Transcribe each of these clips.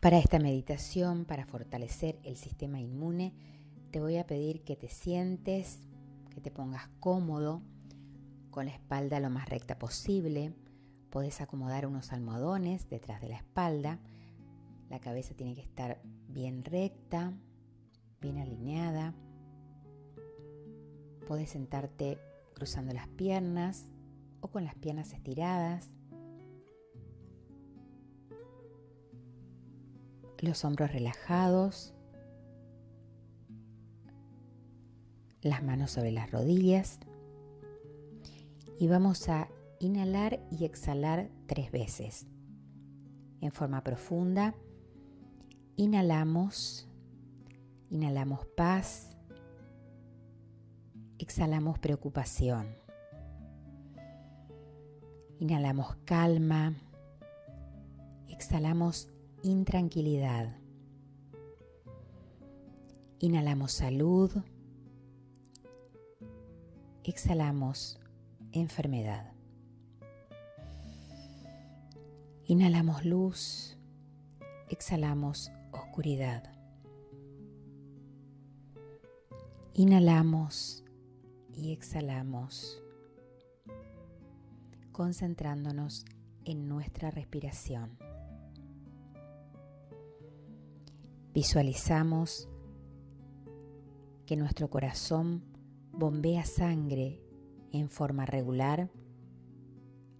Para esta meditación, para fortalecer el sistema inmune, te voy a pedir que te sientes, que te pongas cómodo, con la espalda lo más recta posible. Puedes acomodar unos almohadones detrás de la espalda. La cabeza tiene que estar bien recta, bien alineada. Puedes sentarte cruzando las piernas o con las piernas estiradas. Los hombros relajados, las manos sobre las rodillas y vamos a inhalar y exhalar tres veces. En forma profunda, inhalamos, inhalamos paz, exhalamos preocupación, inhalamos calma, exhalamos intranquilidad. Inhalamos salud. Exhalamos enfermedad. Inhalamos luz. Exhalamos oscuridad. Inhalamos y exhalamos concentrándonos en nuestra respiración. Visualizamos que nuestro corazón bombea sangre en forma regular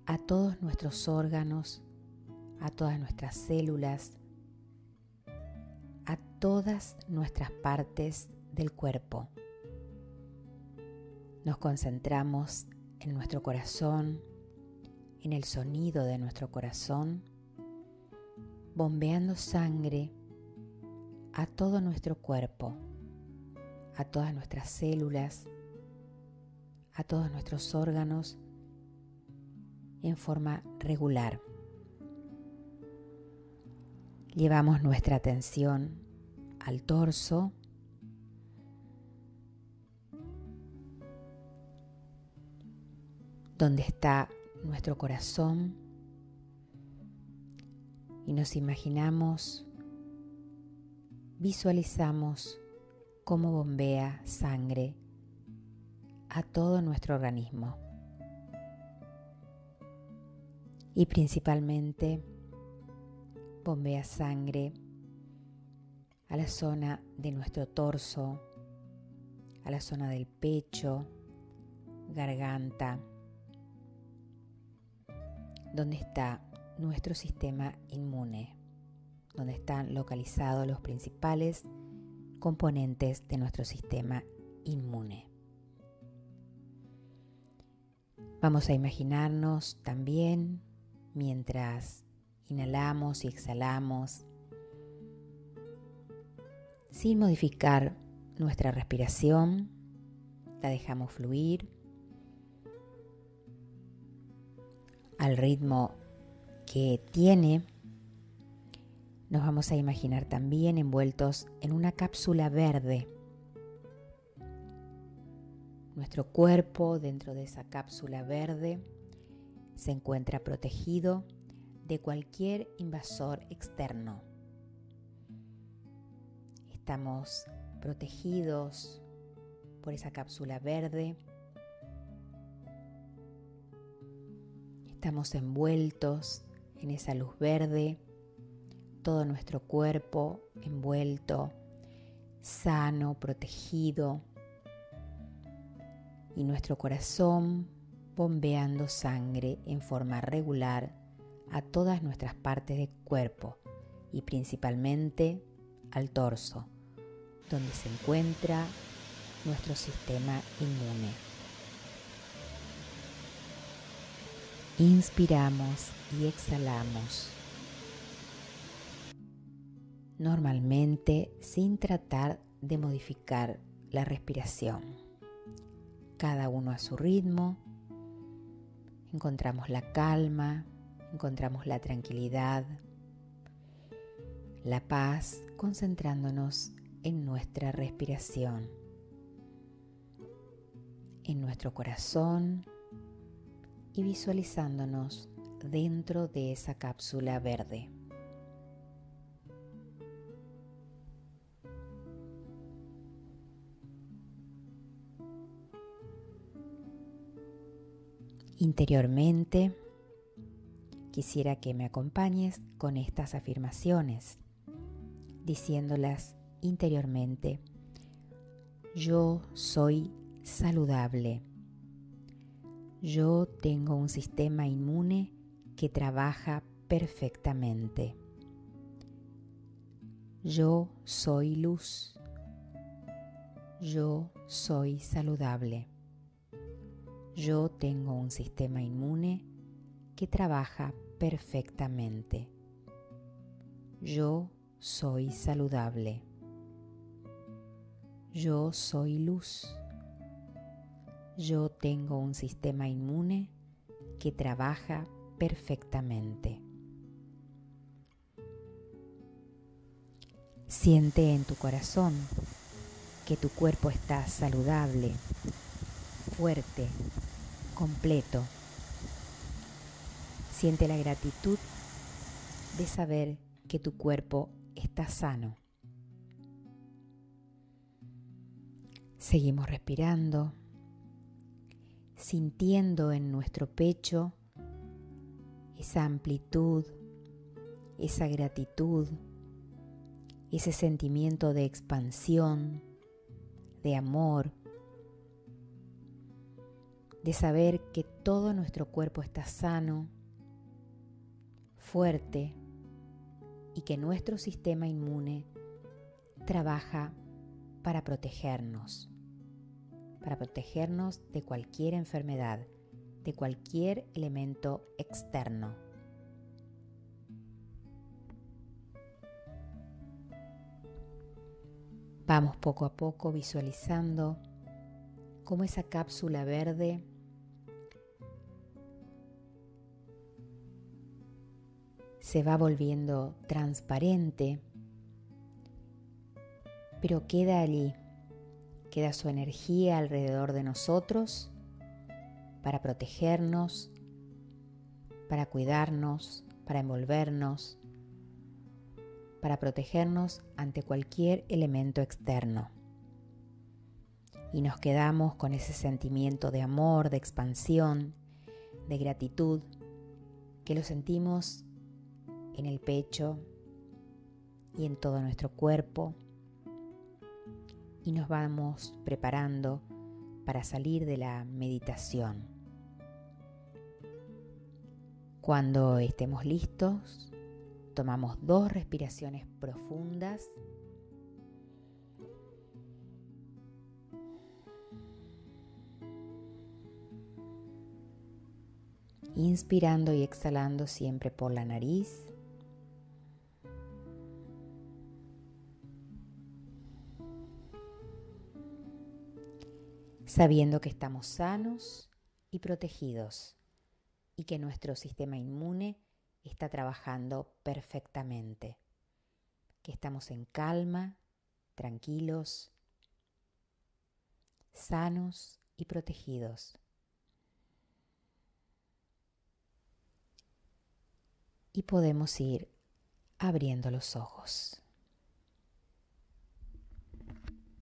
a todos nuestros órganos, a todas nuestras células, a todas nuestras partes del cuerpo. Nos concentramos en nuestro corazón, en el sonido de nuestro corazón, bombeando sangre a todo nuestro cuerpo, a todas nuestras células, a todos nuestros órganos en forma regular. Llevamos nuestra atención al torso, donde está nuestro corazón, y nos imaginamos visualizamos cómo bombea sangre a todo nuestro organismo. Y principalmente bombea sangre a la zona de nuestro torso, a la zona del pecho, garganta, donde está nuestro sistema inmune donde están localizados los principales componentes de nuestro sistema inmune. Vamos a imaginarnos también mientras inhalamos y exhalamos, sin modificar nuestra respiración, la dejamos fluir al ritmo que tiene nos vamos a imaginar también envueltos en una cápsula verde. Nuestro cuerpo dentro de esa cápsula verde se encuentra protegido de cualquier invasor externo. Estamos protegidos por esa cápsula verde. Estamos envueltos en esa luz verde todo nuestro cuerpo envuelto, sano, protegido y nuestro corazón bombeando sangre en forma regular a todas nuestras partes del cuerpo y principalmente al torso, donde se encuentra nuestro sistema inmune. Inspiramos y exhalamos normalmente sin tratar de modificar la respiración. Cada uno a su ritmo, encontramos la calma, encontramos la tranquilidad, la paz, concentrándonos en nuestra respiración, en nuestro corazón y visualizándonos dentro de esa cápsula verde. Interiormente, quisiera que me acompañes con estas afirmaciones, diciéndolas interiormente. Yo soy saludable. Yo tengo un sistema inmune que trabaja perfectamente. Yo soy luz. Yo soy saludable. Yo tengo un sistema inmune que trabaja perfectamente. Yo soy saludable. Yo soy luz. Yo tengo un sistema inmune que trabaja perfectamente. Siente en tu corazón que tu cuerpo está saludable, fuerte, completo. Siente la gratitud de saber que tu cuerpo está sano. Seguimos respirando sintiendo en nuestro pecho esa amplitud, esa gratitud, ese sentimiento de expansión, de amor, de saber que todo nuestro cuerpo está sano, fuerte y que nuestro sistema inmune trabaja para protegernos para protegernos de cualquier enfermedad, de cualquier elemento externo. Vamos poco a poco visualizando cómo esa cápsula verde se va volviendo transparente, pero queda allí queda su energía alrededor de nosotros para protegernos, para cuidarnos, para envolvernos, para protegernos ante cualquier elemento externo. Y nos quedamos con ese sentimiento de amor, de expansión, de gratitud, que lo sentimos en el pecho y en todo nuestro cuerpo y nos vamos preparando para salir de la meditación. Cuando estemos listos, tomamos dos respiraciones profundas. Inspirando y exhalando siempre por la nariz. Sabiendo que estamos sanos y protegidos y que nuestro sistema inmune está trabajando perfectamente, que estamos en calma, tranquilos, sanos y protegidos. Y podemos ir abriendo los ojos.